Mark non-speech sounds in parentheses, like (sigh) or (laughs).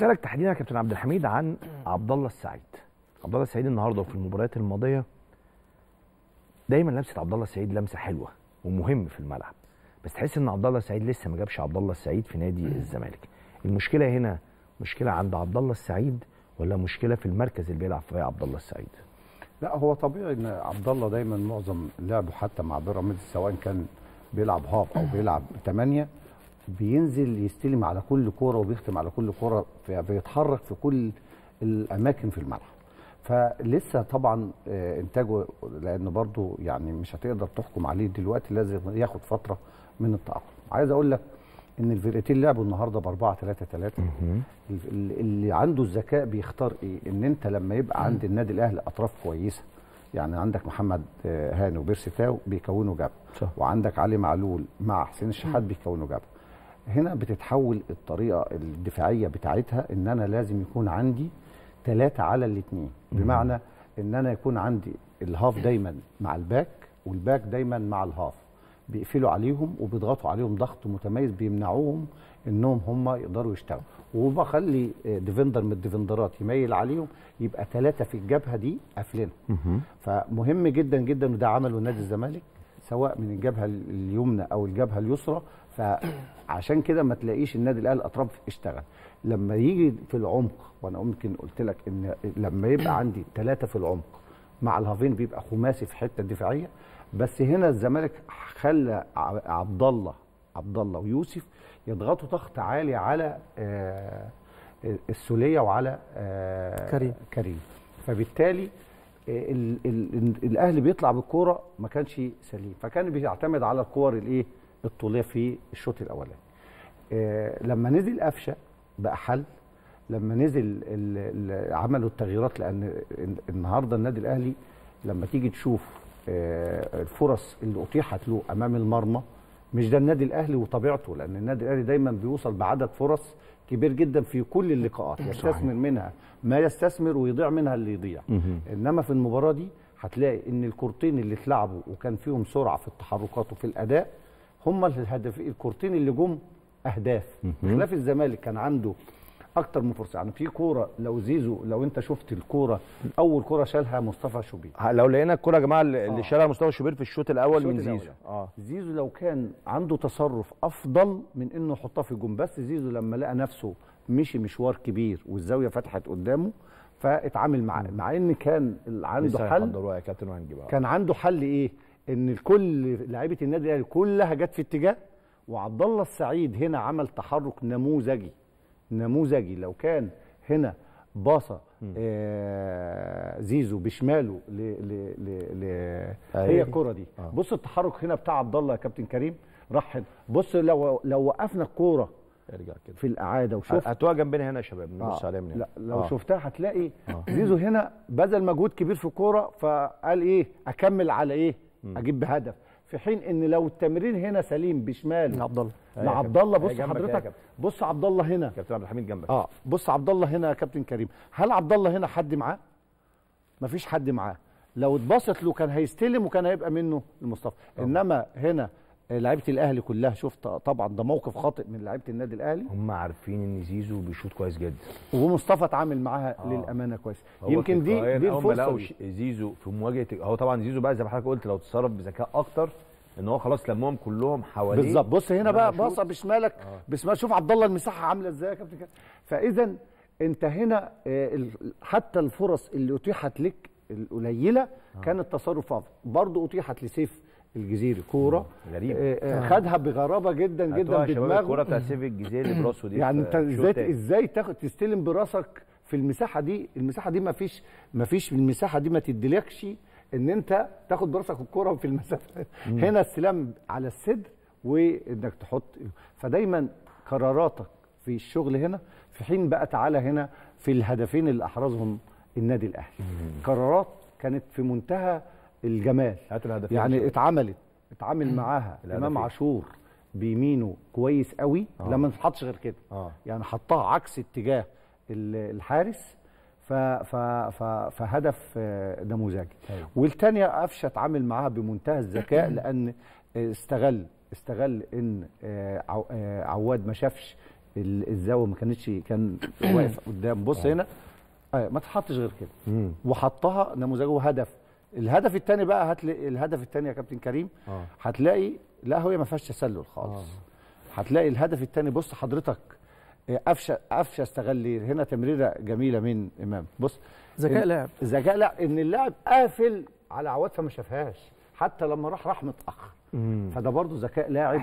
اسالك تحديدا يا كابتن عبد الحميد عن عبد الله السعيد. عبد الله السعيد النهارده وفي المباريات الماضية دايما لمسة عبد الله السعيد لمسة حلوة ومهم في الملعب. بس تحس إن عبد الله السعيد لسه ما جابش عبد الله السعيد في نادي الزمالك. المشكلة هنا مشكلة عند عبد الله السعيد ولا مشكلة في المركز اللي بيلعب فيه عبد الله السعيد؟ لا هو طبيعي إن عبد الله دايما معظم لعبه حتى مع بيراميدز سواء كان بيلعب هاف أو بيلعب ثمانيه بينزل يستلم على كل كورة وبيختم على كل كورة فبيتحرك في كل الأماكن في الملعب. فلسه طبعا آه، إنتاجه لأن برضو يعني مش هتقدر تحكم عليه دلوقتي لازم ياخد فترة من التاقلم عايز أقول لك إن الفرقتين لعبوا النهارده ب 4 3 3 اللي عنده الذكاء بيختار إيه؟ إن أنت لما يبقى عند النادي الأهلي أطراف كويسة. يعني عندك محمد آه، هاني وبيرسي تاو بيكونوا جبهة. وعندك علي معلول مع حسين الشحات بيكونوا جبهة. هنا بتتحول الطريقة الدفاعية بتاعتها إن أنا لازم يكون عندي ثلاثة على الاثنين بمعنى إن أنا يكون عندي الهاف دايما مع الباك والباك دايما مع الهاف. بيقفلوا عليهم وبيضغطوا عليهم ضغط متميز بيمنعوهم إنهم هم يقدروا يشتغلوا. وبخلي defender من الديفندرات يميل عليهم يبقى ثلاثة في الجبهة دي قافلينها. فمهم جدا جدا وده عمله نادي الزمالك سواء من الجبهة اليمنى أو الجبهة اليسرى فعشان كده ما تلاقيش النادي الأهلي الاطراف اشتغل. لما يجي في العمق وأنا ممكن قلت لك إن لما يبقى عندي ثلاثة في العمق مع الهافين بيبقى خماسي في حتة دفاعية بس هنا الزمالك خلى عبد الله عبد الله ويوسف يضغطوا ضغط عالي على آه، السولية وعلى آه، كريم. كريم. فبالتالي آه، ال ال الأهلي بيطلع بالكورة ما كانش سليم. فكان بيعتمد على الكور الإيه؟ الطولية في الشوط الأولاني. آه، لما نزل قفشة بقى حل. لما نزل عملوا التغييرات لأن النهارده النادي الأهلي لما تيجي تشوف آه، الفرص اللي أتيحت له أمام المرمى مش ده النادي الأهلي وطبيعته لأن النادي الأهلي دايما بيوصل بعدد فرص كبير جدا في كل اللقاءات. يستثمر منها ما يستثمر ويضيع منها اللي يضيع. إنما في المباراة دي هتلاقي إن الكورتين اللي اتلعبوا وكان فيهم سرعة في التحركات وفي الأداء هم الهدف الكورتين اللي جم أهداف. خلاف الزمالك كان عنده أكتر من فرصة. يعني في كورة لو زيزو لو أنت شفت الكورة أول كورة شالها مصطفى شوبير. لو لقينا الكره يا جماعة اللي آه. شالها مصطفى شوبير في الشوط الأول من الأول. زيزو؟ آه. زيزو لو كان عنده تصرف أفضل من إنه يحطها في الجون. بس زيزو لما لقى نفسه مشي مشوار كبير والزاوية فتحت قدامه فاتعامل معاه مع إن كان عنده حل. يا كابتن كان عنده حل إيه؟ إن الكل لعيبة النادي الأهلي كلها جت في اتجاه وعبد الله السعيد هنا عمل تحرك نموذجي نموذجي لو كان هنا باصة آه زيزو بشماله ل ل ل ل هي أيوة. الكرة دي آه. بص التحرك هنا بتاع عبد الله يا كابتن كريم راح بص لو لو وقفنا الكورة ارجع كده في الاعاده وشوف هاتوها جنبنا هنا يا شباب نبص آه. عليها من هنا لا لو آه. شفتها هتلاقي زيزو هنا بذل مجهود كبير في الكورة فقال إيه أكمل على إيه أجيب بهدف. في حين إن لو التمرير هنا سليم بشماله عبد الله. مع عبد. الله بص حضرتك. بص عبد الله هنا. كابتن عبد الحميد جنبك. آه بص عبد الله هنا يا كابتن كريم. هل عبد الله هنا حد معاه؟ مفيش حد معاه. لو اتبسط له كان هيستلم وكان هيبقى منه المصطفى. إنما هنا لعيبة الأهلي كلها. شفت طبعا ده موقف خاطئ من لعيبة النادي الأهلي. هم عارفين إن زيزو بيشوط كويس جدا. ومصطفى اتعامل معاها آه. للأمانة كويس. يمكن دي دي الفرصة زيزو في مواجهه هو طبعا زيزو بقى زي ما حضرتك قلت لو تصرف بذكاء أكتر إن هو خلاص لمهم كلهم حواليه. بالظبط. بص هنا بقى. باصة بشمالك. بشمال شوف عبد الله المساحة عاملة إزاي يا كابتن. فإذا أنت هنا آه، حتى الفرص اللي أتيحت لك القليلة كان التصرف افضل برضه أتيحت لسيف الجزيري كورة. غريبة. آه، آه، خدها بغرابة جدا جدا الكوره بدماغه. بتاع سيف الجزيري براسه دي (laughs) يعني انت إزاي. إزاي تاخد تستلم براسك في المساحة دي؟ المساحة دي ما فيش ما فيش المساحة دي ما تديلكش ان انت تاخد براسك الكره في المسافه هنا السلام على الصدر وانك تحط فدايما قراراتك في الشغل هنا في حين بقى تعالى هنا في الهدفين اللي أحرزهم النادي الأهلي. قرارات كانت في منتهى الجمال. هاتوا الهدفين يعني شوية. اتعملت اتعامل معاها. امام. عاشور بيمينه كويس قوي لما ما تحطش غير كده. آه. يعني حطها عكس اتجاه ال- الحارس ف ف ف فهدف آه، نموذجي. أيوة. والتانية قفشة اتعامل معاها بمنتهى الذكاء (clears throat) لأن استغل استغل إن آه، آه، عواد ما شافش ال- الزاوية ما كانتش كان واقف قدام. بص هنا آه ما تحطش غير كده. وحطها نموذجه هدف الهدف الثاني بقى هتلاقي الهدف الثاني يا كابتن كريم آه. هتلاقي لا هي ما فيهاش تسلل خالص. هتلاقي الهدف الثاني بص حضرتك آه، قفشه قفشة استغل هنا تمريرة جميلة من إمام. بص ذكاء لاعب. ذكاء لا إن اللاعب قافل على عواد فما شافهاش حتى لما راح راح متأخر. فده برضه ذكاء لاعب.